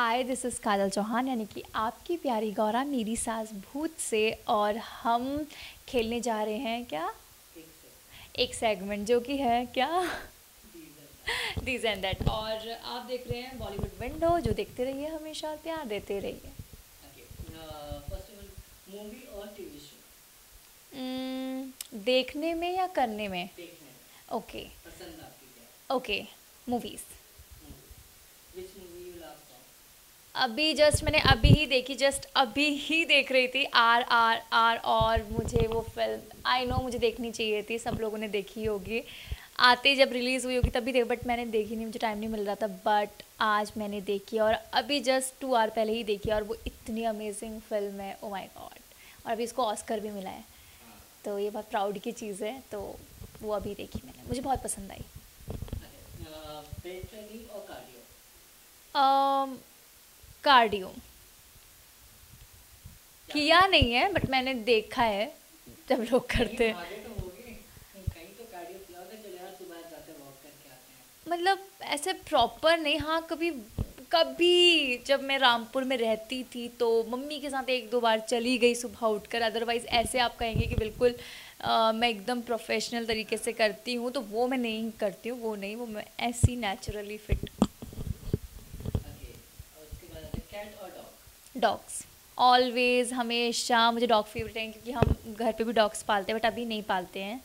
Hi this is Kajal Chauhan यानी कि आपकी प्यारी गौरा मेरी सास भूत से और हम खेलने जा रहे हैं क्या? एक सेगमेंट जो कि है क्या? दीज एंड दैट और आप देख रहे हैं बॉलीवुड विंडो जो देखते रहिए हमेशा प्यार देते रहिए। मूवी और टीवी शो Hmm, देखने में या करने में? Okay okay movies which movie you love song अभी जस्ट मैंने अभी ही देखी जस्ट अभी ही देख रही थी आर आर आर और मुझे वो फ़िल्म आई नो मुझे देखनी चाहिए थी सब लोगों ने देखी होगी। आते जब रिलीज़ हुई होगी तभी देख बट मैंने देखी नहीं मुझे टाइम नहीं मिल रहा था बट आज मैंने देखी और अभी जस्ट टू आवर पहले ही देखी और वो इतनी अमेजिंग फ़िल्म है ओ माई गॉड और अभी इसको ऑस्कर भी मिला है। तो ये बहुत प्राउड की चीज़ है तो वो अभी देखी मैंने। मुझे बहुत पसंद आई। और कार्डियो। किया नहीं है बट मैंने देखा है जब लोग करते हैं। तो तो हैं मतलब ऐसे प्रॉपर नहीं हाँ कभी कभी जब मैं रामपुर में रहती थी तो मम्मी के साथ एक दो बार चली गई सुबह उठकर। अदरवाइज़ ऐसे आप कहेंगे कि बिल्कुल अ, मैं एकदम प्रोफेशनल तरीके से करती हूँ तो वो मैं नहीं करती हूँ वो नहीं वो मैं ऐसी नेचुरली फिट ओके और उसके बाद आते कैट और डॉग डॉग्स। ऑलवेज़ हमेशा मुझे डॉग फेवरेट हैं क्योंकि हम घर पे भी डॉग्स पालते हैं बट अभी नहीं पालते हैं।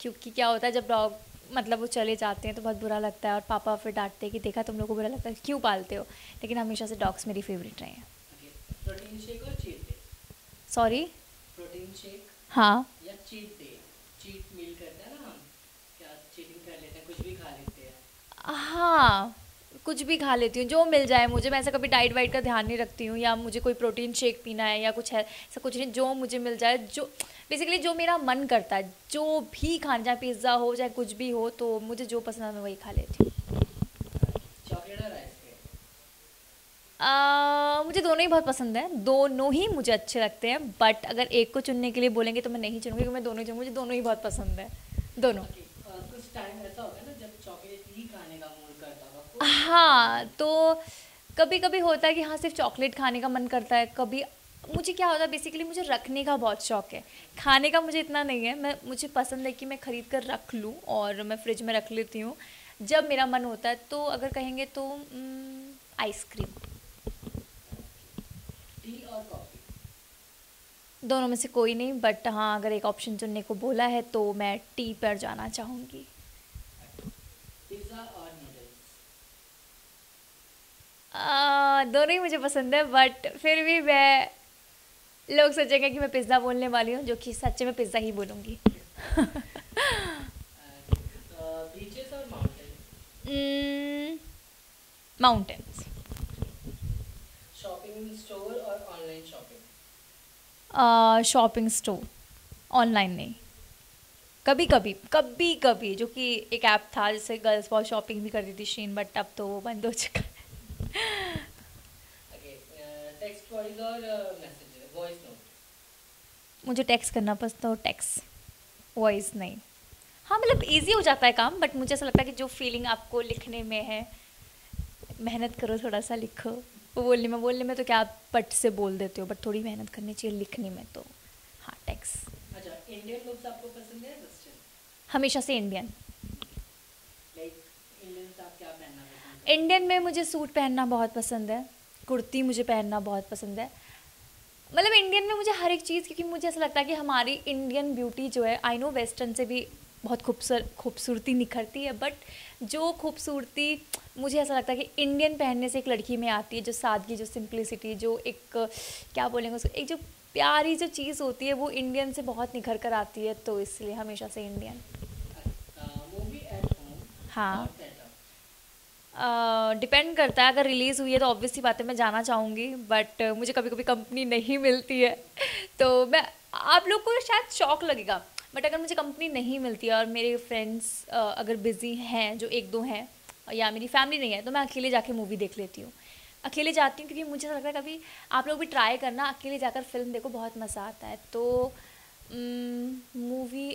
क्योंकि क्या होता है जब डॉग मतलब वो चले जाते हैं तो बहुत बुरा लगता है और पापा फिर डांटते हैं कि देखा तुम लोग को बुरा लगता है क्यों पालते हो? लेकिन हमेशा से डॉग्स मेरी फेवरेट रहे हैं। सॉरी हाँ। हैं। कुछ भी खा लेते हैं जो मिल जाए मुझे। मैं ऐसा कभी डाइट वाइट का ध्यान नहीं रखती हूँ या मुझे कोई प्रोटीन शेक पीना है या कुछ है ऐसा कुछ नहीं जो मुझे मिल जाए जो बेसिकली जो मेरा मन करता है जो भी खाना चाहे पिज़्ज़ा हो चाहे कुछ भी हो तो मुझे जो पसंद है मैं वही खा लेती हूँ। मुझे दोनों ही बहुत पसंद है। दोनों ही मुझे अच्छे लगते हैं बट अगर एक को चुनने के लिए बोलेंगे तो मैं नहीं चुनूँगी क्योंकि मैं दोनों ही चुनूँगी मुझे दोनों ही बहुत पसंद है। दोनों। कुछ टाइम ऐसा होता है ना जब चॉकलेट ही खाने का मूड करता होगा हाँ तो कभी कभी होता है कि हाँ सिर्फ़ चॉकलेट खाने का मन करता है कभी मुझे क्या होता है बेसिकली मुझे रखने का बहुत शौक है। खाने का मुझे इतना नहीं है मैं मुझे पसंद है कि मैं ख़रीद कर रख लूँ और मैं फ्रिज में रख लेती हूँ। जब मेरा मन होता है तो अगर कहेंगे तो आइसक्रीम दोनों में से कोई नहीं बट हाँ अगर एक ऑप्शन चुनने को बोला है तो मैं टी पर जाना चाहूँगी पिज़्ज़ा और नूडल्स आ, दोनों ही मुझे पसंद है बट फिर भी मैं लोग सोचेंगे कि मैं पिज़्ज़ा बोलने वाली हूँ जो कि सच्चे में पिज़्ज़ा ही बोलूँगी। माउंटेन माउंटेन्स शॉपिंग स्टोर और online shopping shopping store online नहीं. कभी कभी कभी कभी जो कि एक ऐप था जिससे गर्ल्स बहुत शॉपिंग भी करती थी शीन बट अब तो वो बंद हो चुका है ओके टेक्स्ट वॉइस और मैसेज वॉइस नोट मुझे टेक्स्ट करना पसंद हो टेक्स्ट वॉइस नहीं। हाँ मतलब इजी हो जाता है काम बट मुझे ऐसा लगता है कि जो फीलिंग आपको लिखने में है मेहनत करो थोड़ा सा लिखो। वो बोलने में बोलने में तो क्या आप पट से बोल देते हो बट थोड़ी मेहनत करनी चाहिए लिखने में तो। हाँ टेक्स्ट अच्छा इंडियन लुक्स आपको पसंद है हमेशा से इंडियन इंडियन में मुझे सूट पहनना बहुत पसंद है। कुर्ती मुझे पहनना बहुत पसंद है। मतलब इंडियन में मुझे हर एक चीज़ क्योंकि मुझे ऐसा लगता है कि हमारी इंडियन ब्यूटी जो है आई नो वेस्टर्न से भी बहुत खूबसूर खूबसूरती निखरती है बट जो खूबसूरती मुझे ऐसा लगता है कि इंडियन पहनने से एक लड़की में आती है जो सादगी जो सिंप्लिसिटी जो एक क्या बोलेंगे उसको एक जो प्यारी जो चीज़ होती है वो इंडियन से बहुत निखर कर आती है तो इसलिए हमेशा से इंडियन होम हाँ। डिपेंड करता है। अगर रिलीज़ हुई है तो ऑब्वियसली बातें मैं जाना चाहूँगी बट uh, मुझे कभी कभी कंपनी नहीं मिलती है। तो मैं आप लोग को शायद शौक लगेगा बट अगर मुझे कंपनी नहीं मिलती है और मेरे फ्रेंड्स uh, अगर बिज़ी हैं जो एक दो हैं या मेरी फैमिली नहीं है तो मैं अकेले जाके मूवी देख लेती हूँ। अकेले जाती हूँ क्योंकि मुझे लगता है कभी आप लोग भी ट्राई करना अकेले जाकर फ़िल्म देखो बहुत मज़ा आता है। तो मूवी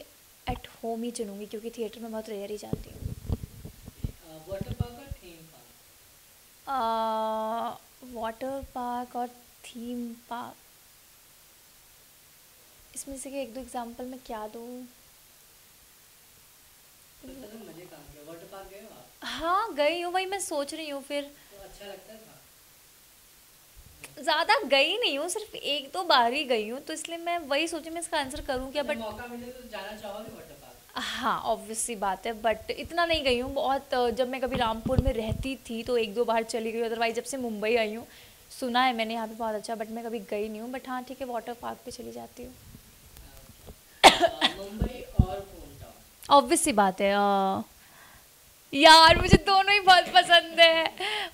एट होम ही चुनूँगी क्योंकि थिएटर में बहुत रेयर ही जाती हूँ। वाटर पार्क और थीम पार्क वाटर पार्क और थीम पार्क इसमें से एक दो एग्जांपल मैं क्या दूँ? हाँ गई हूँ वही मैं सोच रही हूँ फिर। तो अच्छा ज़्यादा गई नहीं हूँ सिर्फ़ एक दो बार ही गई हूँ तो इसलिए मैं वही सोची मैं इसका आंसर करूँ क्या? बट मौका मिले तो जाना चाहोगे हाँ ऑब्वियस सी बात है बट इतना नहीं गई हूँ बहुत जब मैं कभी रामपुर में रहती थी तो एक दो बार चली गई अदरवाइज़ जब से मुंबई आई हूँ सुना है मैंने यहाँ पे बहुत अच्छा बट मैं कभी गई नहीं हूँ बट हाँ ठीक है वाटर पार्क पे चली जाती हूँ। मुंबई और होम टाउन ऑब्वियस सी बात है अ, यार मुझे दोनों ही बहुत पसंद है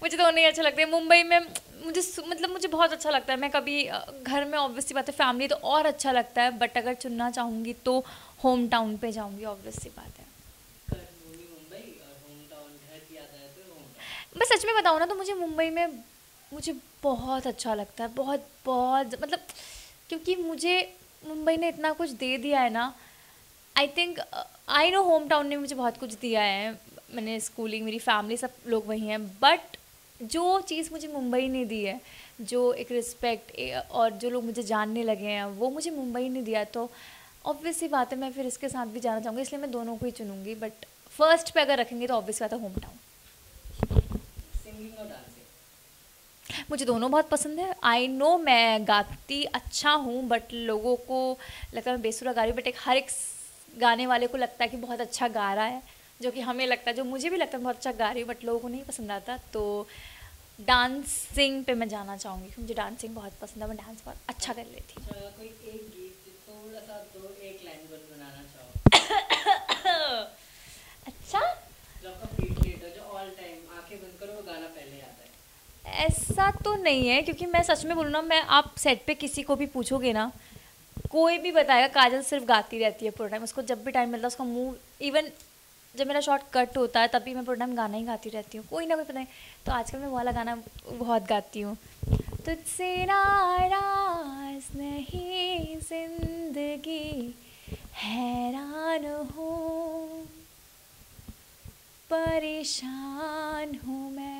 मुझे दोनों ही अच्छा लगता है मुंबई में मुझे मतलब मुझे बहुत अच्छा लगता है मैं कभी घर में ऑब्वियसली बात है फैमिली तो और अच्छा लगता है बट अगर चुनना चाहूँगी तो होम टाउन पे जाऊँगी ऑब्वियस सी बात है। मैं सच में बताऊँ ना तो मुझे मुंबई में, मुझे बहुत अच्छा लगता है, बहुत बहुत मतलब क्योंकि मुझे मुंबई ने इतना कुछ दे दिया है ना I think I know home town ने मुझे बहुत कुछ दिया है, मैंने स्कूलिंग मेरी फैमिली सब लोग वही हैं बट जो चीज़ मुझे मुंबई ने दी है, जो एक रिस्पेक्ट और जो लोग मुझे जानने लगे हैं, वो मुझे मुंबई ने दिया तो ऑब्वियस सी बात है मैं फिर इसके साथ भी जाना चाहूँगी इसलिए मैं दोनों को ही चुनूँगी बट फ़र्स्ट पे अगर रखेंगे तो ऑब्वियस बात है होम टाउन सिंगिंग और डांसिंग मुझे दोनों बहुत पसंद है। आई नो मैं गाती अच्छा हूँ बट लोगों को लगता है मैं बेसुरा गा रही हूँ बट एक हर एक गाने वाले को लगता है कि बहुत अच्छा गा रहा है जो कि हमें लगता है जो मुझे भी लगता है बहुत अच्छा गा रही हूँ बट लोगों को नहीं पसंद आता तो डांसिंग पे मैं जाना चाहूँगी मुझे डांसिंग बहुत पसंद है मैं डांस बहुत अच्छा कर लेती हूँ अच्छा कोई एक गीत जो थोड़ा सा दो एक लाइन गुनगुनाना चाहो अच्छा जो आपका फेवरेट हो जो ऑल टाइम आँखें बंद करो वो गाना पहले आता ऐसा तो नहीं है, क्योंकि मैं सच में बोलूँ ना, मैं आप सेट पे किसी को भी पूछोगे ना, कोई भी बताएगा, काजल सिर्फ़ गाती रहती है पूरा टाइम उसको जब भी टाइम मिलता है, उसका मुँह इवन जब मेरा शॉट कट होता है, तभी मैं पूरा टाइम गाना ही गाती रहती हूँ, कोई ना कोई पता नहीं। तो आजकल मैं वाला गाना बहुत गाती हूँ। तुझसे नाराज़ नहीं, ज़िंदगी हैरान हूँ, परेशान हूँ मैं।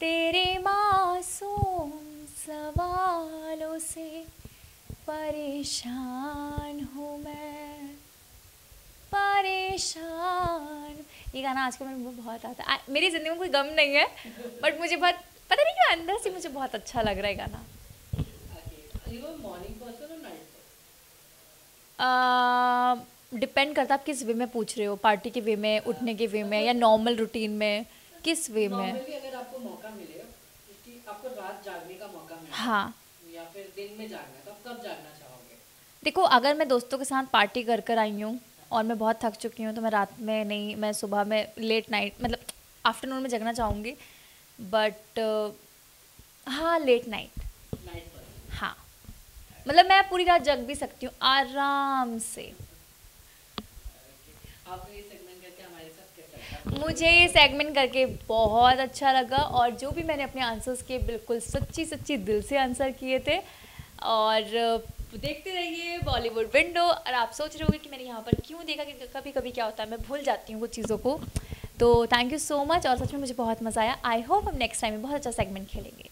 तेरे मासूम सवालों से परेशान हूँ मैं। परेशान। ये गाना आजकल मेरे मुँह बहुत आता है। मेरी ज़िंदगी में कोई गम नहीं है बट मुझे बहुत, पता नहीं क्यों अंदर से मुझे बहुत अच्छा लग रहा है गाना। डिपेंड करता है आप किस वे में पूछ रहे हो पार्टी के वे में, उठने के वे में, या नॉर्मल रूटीन में, किस वे में? आपको मौका मिले कि आपको रात जागने का मौका मिले। हाँ। या फिर दिन में जागना तो आप कब जागना चाहोगे? देखो अगर मैं दोस्तों के साथ पार्टी कर कर आई हूँ और मैं बहुत थक चुकी हूँ तो मैं रात में नहीं मैं सुबह में लेट नाइट मतलब आफ्टरनून में जगना चाहूँगी बट हाँ लेट नाइट हाँ। मतलब मैं पूरी रात जग भी सकती हूँ आराम से। आपको ये सेगमेंट करके हमारे साथ कैसा लगा मुझे ये सेगमेंट करके बहुत अच्छा लगा और जो भी मैंने अपने आंसर्स के बिल्कुल सच्ची सच्ची दिल से आंसर किए थे और देखते रहिए बॉलीवुड विंडो और आप सोच रहे होंगे कि मैंने यहाँ पर क्यों देखा कि कभी कभी क्या होता है, मैं भूल जाती हूँ कुछ चीज़ों को। तो थैंक यू सो मच और सच में मुझे बहुत मज़ा आया। आई होप हम नेक्स्ट टाइम में बहुत अच्छा सेगमेंट खेलेंगे।